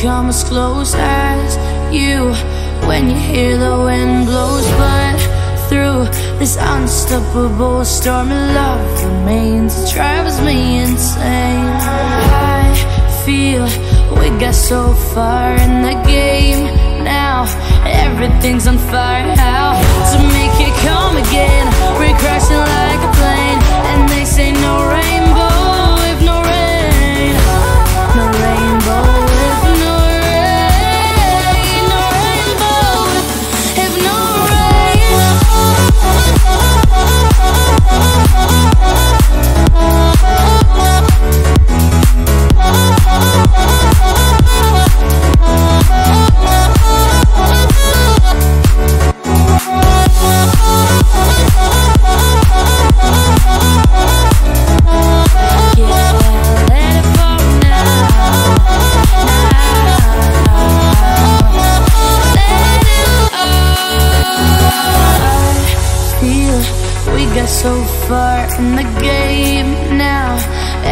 come as close as you When you hear the wind blows. But through this unstoppable storm of love remains. It drives me insane. I feel we got so far in the game now. Everything's on fire How to make it come so far in the game now.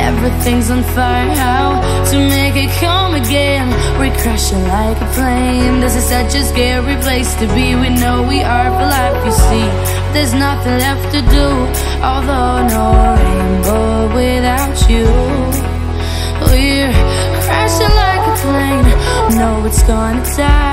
Everything's on fire, how to make it come again. We're crashing like a plane. This is such a scary place to be. We know we are for life, you see. There's nothing left to do Although no rainbow without you. We're crashing like a plane. Know it's gonna die